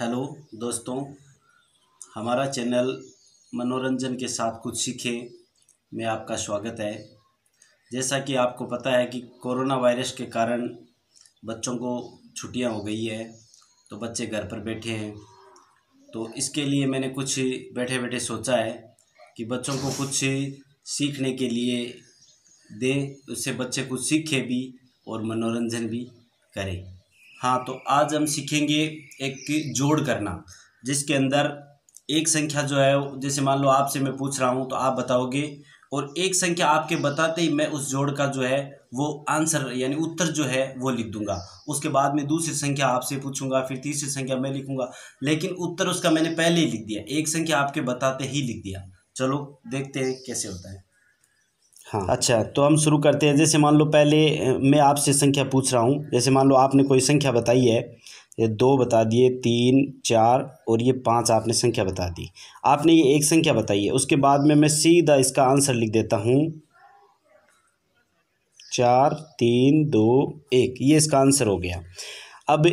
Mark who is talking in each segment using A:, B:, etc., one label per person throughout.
A: Hello दोस्तों, हमारा channel मनोरंजन के साथ कुछ सीखें। में आपका स्वागत है। जैसा कि आपको पता है कि कोरोना वायरस के कारण बच्चों को छुट्टियाँ हो गई है तो बच्चे घर पर बैठे हैं। तो इसके लिए मैंने कुछ बैठे बैठे सोचा है कि बच्चों को कुछ सीखने के लिए दें, उससे बच्चे कुछ सीखे भी और मनोरंजन भी करें। हाँ तो आज हम सीखेंगे एक जोड़ करना, जिसके अंदर एक संख्या जो है, जैसे मान लो आपसे मैं पूछ रहा हूँ तो आप बताओगे, और एक संख्या आपके बताते ही मैं उस जोड़ का जो है, वो आंसर, यानी उत्तर जो है, वो लिख दूँगा। उसके बाद में दूसरी संख्या आपसे पूछूँगा, फिर तीसरी संख्या मैं लिखूँगा, लेकिन उत्तर उसका मैंने पहले ही लिख दिया, एक संख्या आपके बताते ही लिख दिया। चलो, देखते हैं कैसे होता है। हाँ। अच्छा तो हम शुरू करते हैं। जैसे मान लो पहले मैं आपसे संख्या पूछ रहा हूँ। जैसे मान लो आपने कोई संख्या बताई है, ये दो बता दिए, तीन, चार और ये पाँच आपने संख्या बता दी। आपने ये एक संख्या बताई है, उसके बाद में मैं सीधा इसका आंसर लिख देता हूँ। चार, तीन, दो, एक, ये इसका आंसर हो गया। अब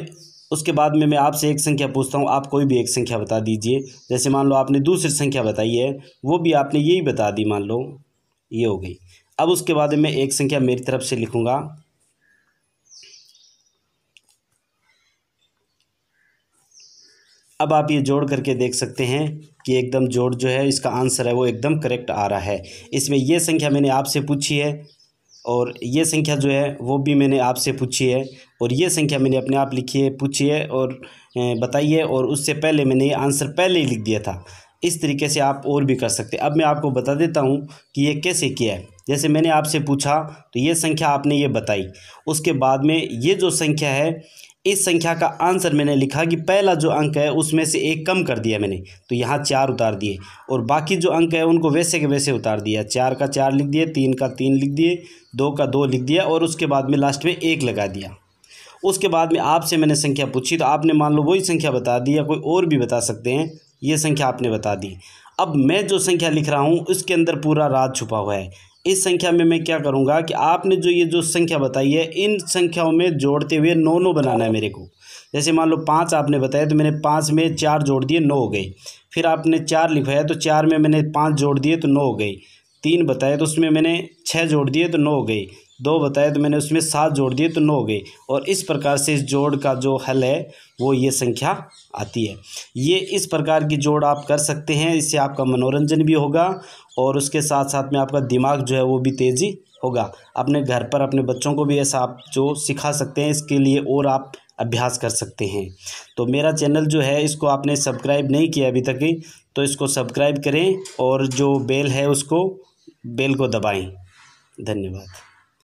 A: उसके बाद में मैं आपसे एक संख्या पूछता हूँ, आप कोई भी एक संख्या बता दीजिए। जैसे मान लो आपने दूसरी संख्या बताई है, वो भी आपने यही बता दी मान लो। ये हो गई। अब उसके बाद मैं एक संख्या मेरी तरफ़ से लिखूँगा। अब आप ये जोड़ करके देख सकते हैं कि एकदम जोड़ जो है, इसका आंसर है वो एकदम करेक्ट आ रहा है। इसमें ये संख्या मैंने आपसे पूछी है और ये संख्या जो है वो भी मैंने आपसे पूछी है और ये संख्या मैंने अपने आप लिखी है, पूछी है और बताई है और उससे पहले मैंने ये आंसर पहले ही लिख दिया था। इस तरीके से आप और भी कर सकते अब मैं आपको बता देता हूँ कि ये कैसे किया है। जैसे मैंने आपसे पूछा तो ये संख्या आपने ये बताई। उसके बाद में ये जो संख्या है, इस संख्या का आंसर मैंने लिखा कि पहला जो अंक है, उसमें से एक कम कर दिया मैंने। तो यहाँ चार उतार दिए और बाकी जो अंक है, उनको वैसे के वैसे उतार दिया। चार का चार लिख दिए, तीन का तीन लिख दिए, दो का दो लिख दिया और उसके बाद में लास्ट में एक लगा दिया। उसके बाद में आपसे मैंने संख्या पूछी तो आपने मान लो वही संख्या बता दी या कोई और भी बता सकते हैं। ये संख्या आपने बता दी। अब मैं जो संख्या लिख रहा हूँ, उसके अंदर पूरा राज छुपा हुआ है। इस संख्या में मैं क्या करूँगा कि आपने जो ये जो संख्या बताई है, इन संख्याओं में जोड़ते हुए नौ नौ बनाना है मेरे को। जैसे मान लो पाँच आपने बताया तो मैंने पाँच में चार जोड़ दिए, नौ हो गई फिर आपने चार लिखवाया तो चार में मैंने पाँच जोड़ दिए तो नौ हो गई तीन बताए तो उसमें मैंने छः जोड़ दिए तो नौ हो गई। दो बताए तो मैंने उसमें सात जोड़ दिए तो नौ हो गई। और इस प्रकार से इस जोड़ का जो हल है, वो ये संख्या आती है। ये इस प्रकार की जोड़ आप कर सकते हैं, इससे आपका मनोरंजन भी होगा और उसके साथ साथ में आपका दिमाग जो है वो भी तेज़ी होगा। अपने घर पर अपने बच्चों को भी ऐसा आप जो सिखा सकते हैं, इसके लिए और आप अभ्यास कर सकते हैं। तो मेरा चैनल जो है, इसको आपने सब्सक्राइब नहीं किया अभी तक तो इसको सब्सक्राइब करें और जो बेल है उसको बेल को दबाएँ। धन्यवाद।